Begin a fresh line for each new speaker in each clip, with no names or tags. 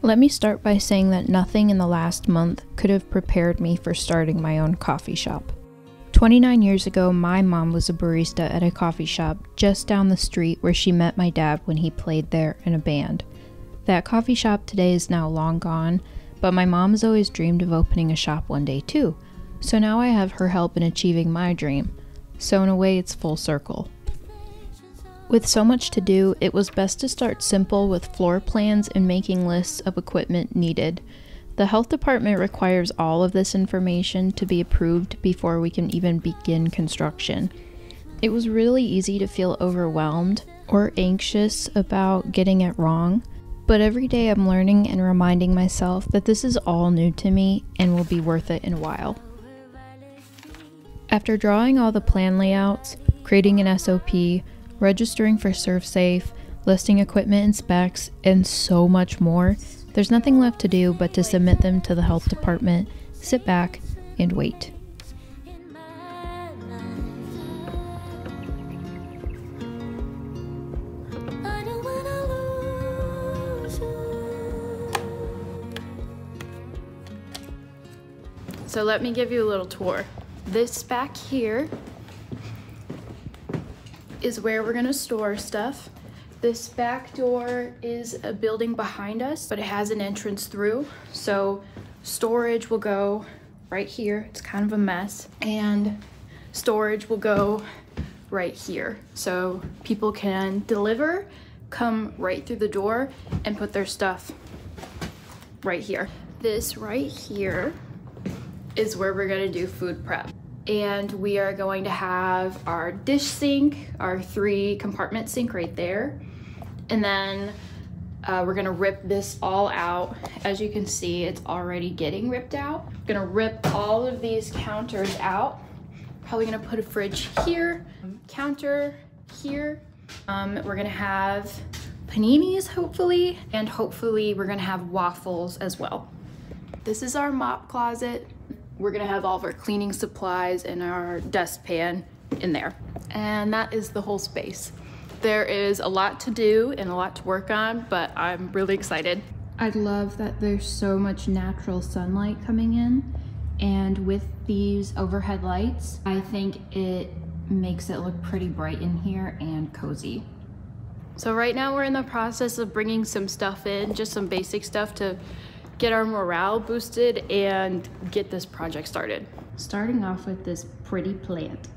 Let me start by saying that nothing in the last month could have prepared me for starting my own coffee shop. 29 years ago, my mom was a barista at a coffee shop just down the street where she met my dad when he played there in a band. That coffee shop today is now long gone, but my mom has always dreamed of opening a shop one day too. So now I have her help in achieving my dream. So, in a way, it's full circle. With so much to do, it was best to start simple with floor plans and making lists of equipment needed. The health department requires all of this information to be approved before we can even begin construction. It was really easy to feel overwhelmed or anxious about getting it wrong, but every day I'm learning and reminding myself that this is all new to me and will be worth it in a while. After drawing all the plan layouts, creating an SOP, registering for ServSafe, listing equipment and specs, and so much more, there's nothing left to do but to submit them to the health department, sit back, and wait. So let me give you a little tour. This back here is where we're gonna store stuff. This back door is a building behind us, but it has an entrance through. So storage will go right here. It's kind of a mess. And storage will go right here. So people can deliver, come right through the door and put their stuff right here. This right here is where we're gonna do food prep and we are going to have our dish sink, our three compartment sink right there. And then uh, we're gonna rip this all out. As you can see, it's already getting ripped out. Gonna rip all of these counters out. Probably gonna put a fridge here, counter here. Um, we're gonna have paninis, hopefully, and hopefully we're gonna have waffles as well. This is our mop closet. We're gonna have all of our cleaning supplies and our dustpan in there. And that is the whole space. There is a lot to do and a lot to work on, but I'm really excited. I love that there's so much natural sunlight coming in. And with these overhead lights, I think it makes it look pretty bright in here and cozy. So right now we're in the process of bringing some stuff in, just some basic stuff to get our morale boosted and get this project started. Starting off with this pretty plant.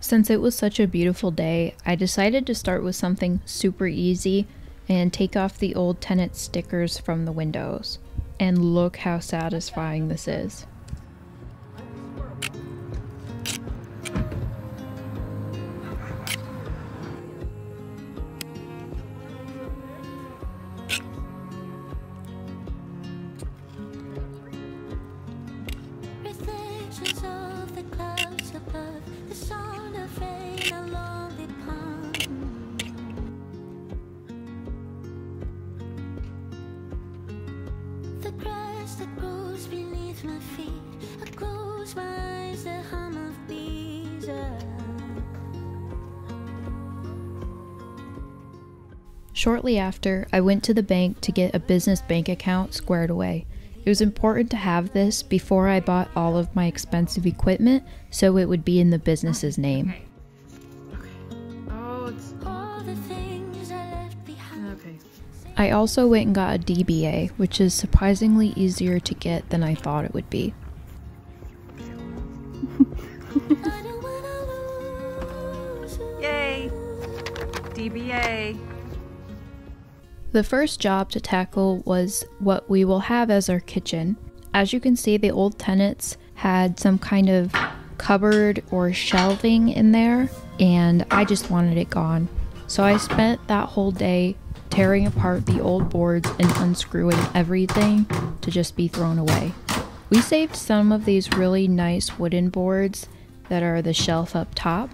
Since it was such a beautiful day, I decided to start with something super easy and take off the old tenant stickers from the windows. And look how satisfying this is. Shortly after, I went to the bank to get a business bank account squared away. It was important to have this before I bought all of my expensive equipment so it would be in the business's name. Oh, I also went and got a DBA, which is surprisingly easier to get than I thought it would be.
Yay! DBA.
The first job to tackle was what we will have as our kitchen. As you can see, the old tenants had some kind of cupboard or shelving in there, and I just wanted it gone. So I spent that whole day tearing apart the old boards and unscrewing everything to just be thrown away. We saved some of these really nice wooden boards that are the shelf up top,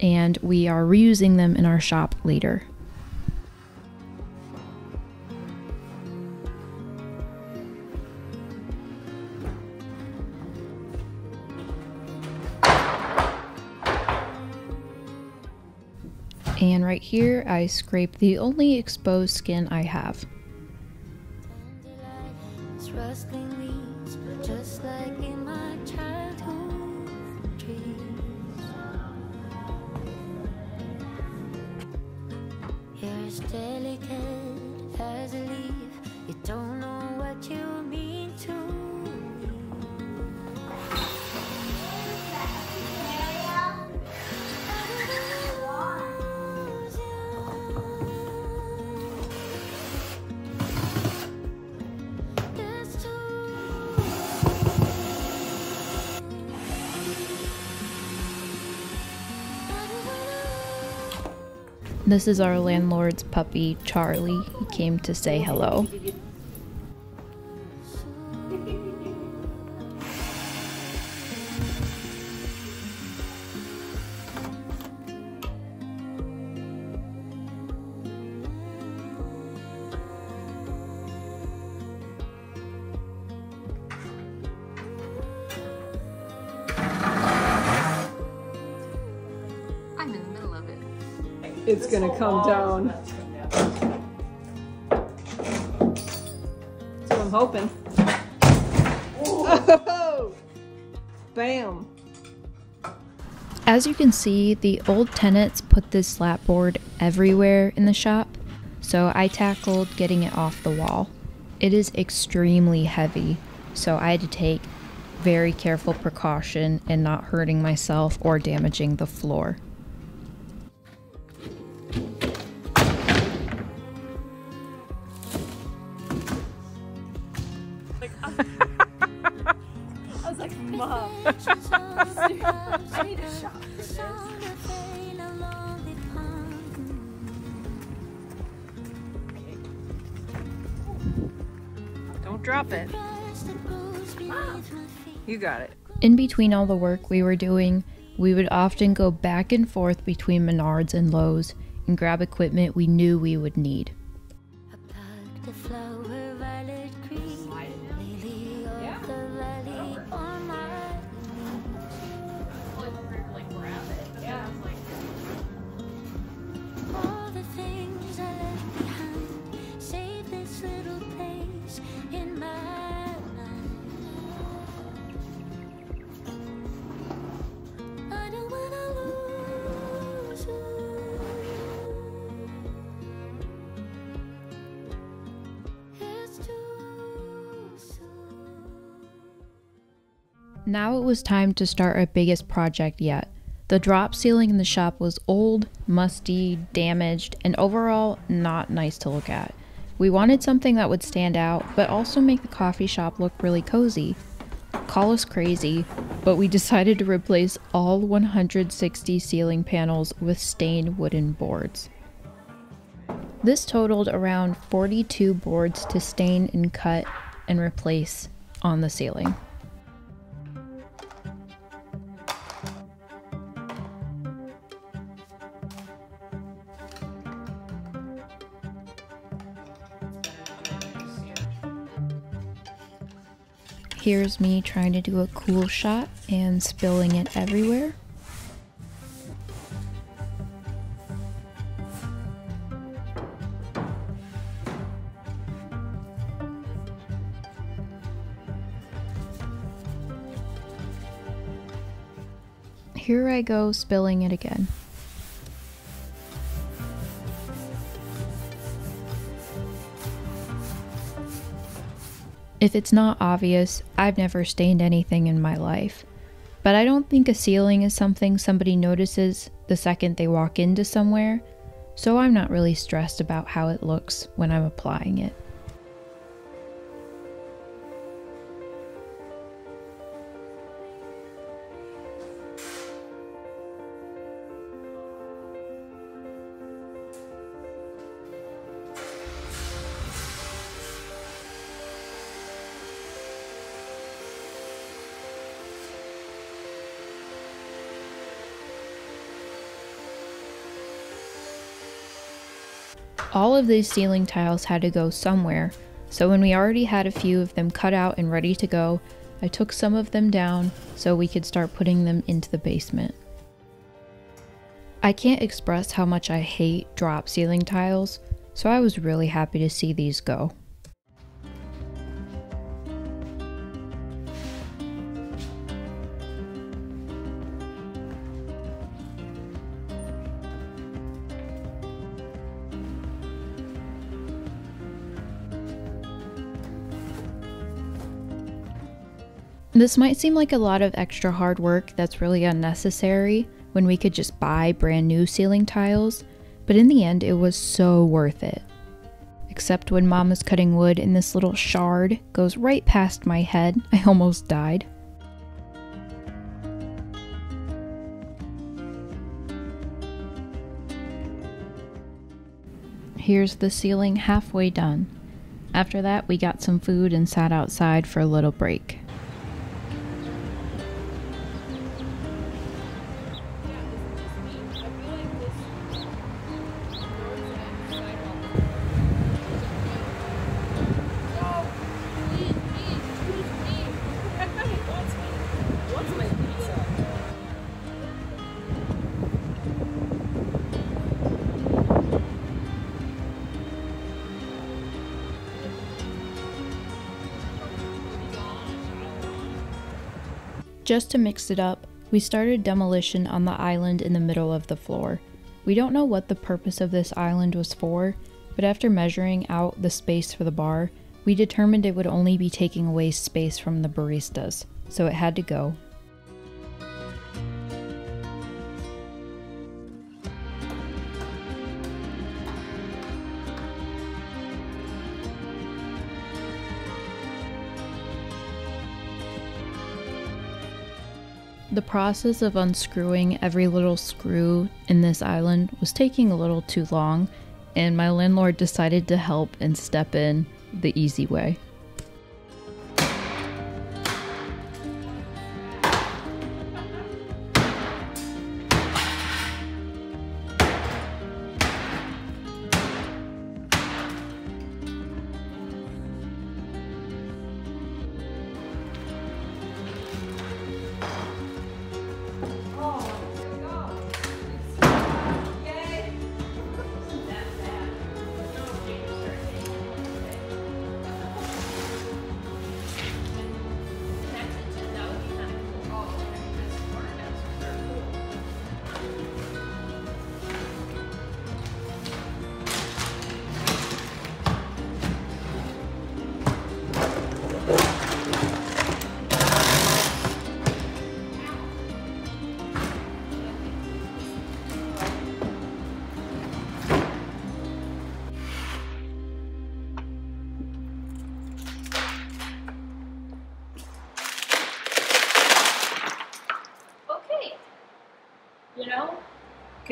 and we are reusing them in our shop later. And right here, I scrape the only exposed skin I have.
delicate as a leaf. You don't know what you mean
This is our landlord's puppy, Charlie. He came to say hello.
It's gonna come down. That's what I'm hoping. Oh! Bam!
As you can see, the old tenants put this slat board everywhere in the shop, so I tackled getting it off the wall. It is extremely heavy, so I had to take very careful precaution in not hurting myself or damaging the floor.
Mom.
I need a shot for this.
Don't drop it. You got it.
In between all the work we were doing, we would often go back and forth between Menards and Lowe's and grab equipment we knew we would need. Now it was time to start our biggest project yet. The drop ceiling in the shop was old, musty, damaged, and overall not nice to look at. We wanted something that would stand out, but also make the coffee shop look really cozy. Call us crazy, but we decided to replace all 160 ceiling panels with stained wooden boards. This totaled around 42 boards to stain and cut and replace on the ceiling. Here's me trying to do a cool shot and spilling it everywhere. Here I go spilling it again. If it's not obvious, I've never stained anything in my life. But I don't think a ceiling is something somebody notices the second they walk into somewhere, so I'm not really stressed about how it looks when I'm applying it. All of these ceiling tiles had to go somewhere, so when we already had a few of them cut out and ready to go, I took some of them down so we could start putting them into the basement. I can't express how much I hate drop ceiling tiles, so I was really happy to see these go. This might seem like a lot of extra hard work that's really unnecessary when we could just buy brand new ceiling tiles, but in the end, it was so worth it. Except when mom was cutting wood and this little shard goes right past my head, I almost died. Here's the ceiling halfway done. After that, we got some food and sat outside for a little break. Just to mix it up, we started demolition on the island in the middle of the floor. We don't know what the purpose of this island was for, but after measuring out the space for the bar, we determined it would only be taking away space from the baristas, so it had to go. The process of unscrewing every little screw in this island was taking a little too long, and my landlord decided to help and step in the easy way.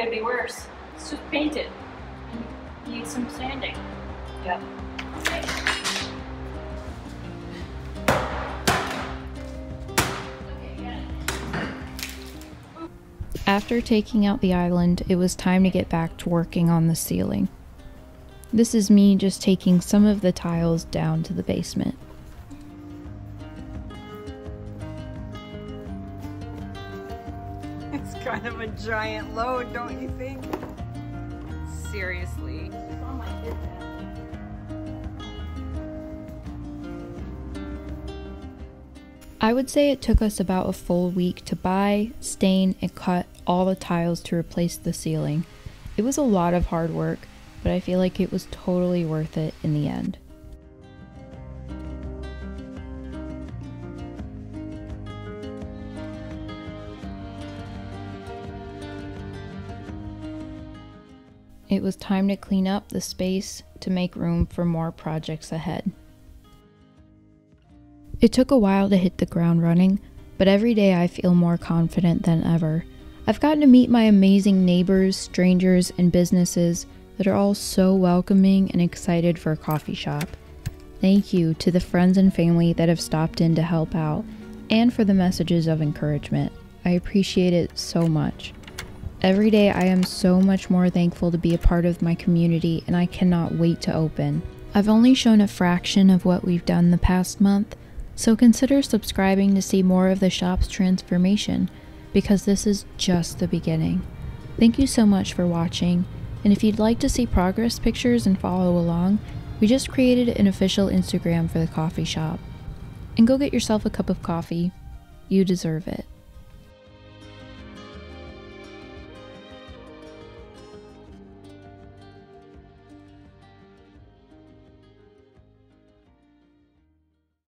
Could be worse. It's just painted. And Need some sanding. Yep. Okay. Okay, got it.
After taking out the island, it was time to get back to working on the ceiling. This is me just taking some of the tiles down to the basement.
Giant load, don't you think?
Seriously.
I would say it took us about a full week to buy, stain, and cut all the tiles to replace the ceiling. It was a lot of hard work, but I feel like it was totally worth it in the end. It was time to clean up the space to make room for more projects ahead. It took a while to hit the ground running, but every day I feel more confident than ever. I've gotten to meet my amazing neighbors, strangers, and businesses that are all so welcoming and excited for a coffee shop. Thank you to the friends and family that have stopped in to help out and for the messages of encouragement. I appreciate it so much. Every day I am so much more thankful to be a part of my community and I cannot wait to open. I've only shown a fraction of what we've done the past month, so consider subscribing to see more of the shop's transformation because this is just the beginning. Thank you so much for watching, and if you'd like to see progress pictures and follow along, we just created an official Instagram for the coffee shop. And go get yourself a cup of coffee. You deserve it.